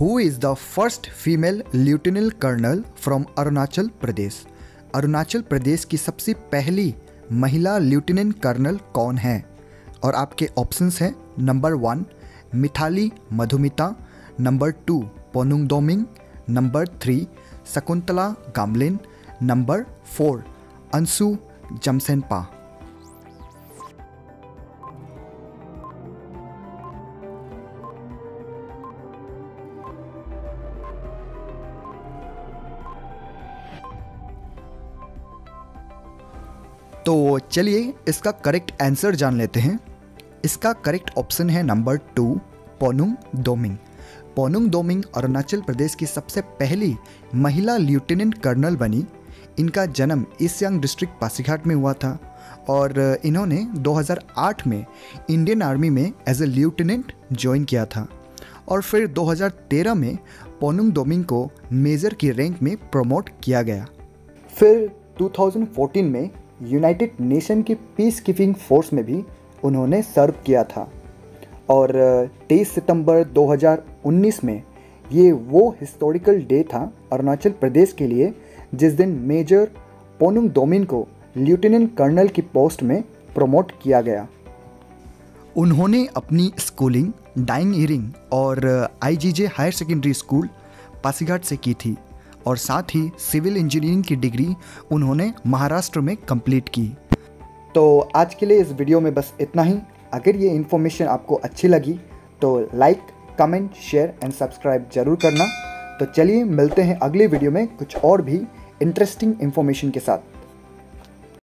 Who is the first female lieutenant colonel from Arunachal Pradesh Arunachal Pradesh की सबसे पहली महिला ल्यूटिनेंट कर्नल कौन है? और आपके ऑप्शंस हैं number one Mithali Madhumita number two Ponung Doming number three Shakuntala Gamlin number four Anshu Jamsenpa. तो चलिए इसका करेक्ट आंसर जान लेते हैं। इसका करेक्ट ऑप्शन है नंबर टू पोनुंग दोमिंग पोनुंग दोमिंग अरुणाचल प्रदेश की सबसे पहली महिला लेफ्टिनेंट कर्नल बनी। इनका जन्म ईस्ट सियांग डिस्ट्रिक्ट पासीघाट में हुआ था और इन्होंने 2008 में इंडियन आर्मी में एज ए लेफ्टिनेंट ज्वाइन किया था। और फिर 2013 में पोनुंग दोमिंग को मेजर की रैंक में प्रमोट किया गया। फिर 2014 में यूनाइटेड नेशन की पीस कीपिंग फोर्स में भी उन्होंने सर्व किया था। और 23 सितंबर 2019 में ये वो हिस्टोरिकल डे था अरुणाचल प्रदेश के लिए जिस दिन मेजर पोनुंग डोमिन को लेफ्टिनेंट कर्नल की पोस्ट में प्रमोट किया गया। उन्होंने अपनी स्कूलिंग, डाइंग इरिंग और IGJ higher secondary school Pasighat से की थी। और साथ ही सिविल इंजीनियरिंग की डिग्री उन्होंने महाराष्ट्र में कंप्लीट की। तो आज के लिए इस वीडियो में बस इतना ही। अगर ये इन्फॉर्मेशन आपको अच्छी लगी तो like, comment, share and subscribe ज़रूर करना। तो चलिए मिलते हैं अगले वीडियो में कुछ और भी इंटरेस्टिंग इन्फॉर्मेशन के साथ।